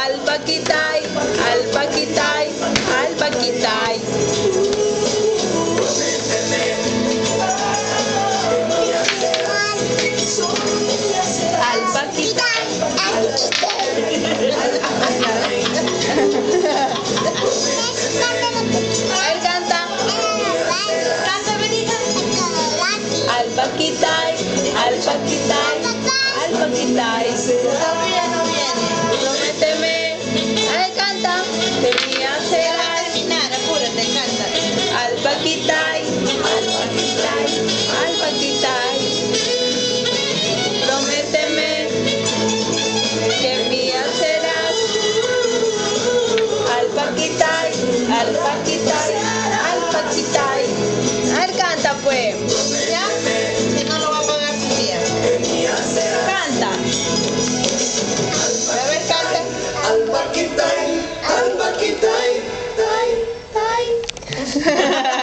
Alpaquitay, alpaquitay, alpaquitay. Alpaquitay. A ver, canta. Canta, Benita. Alpaquitay, alpaquitay, alpaquitay. Pakistan, Al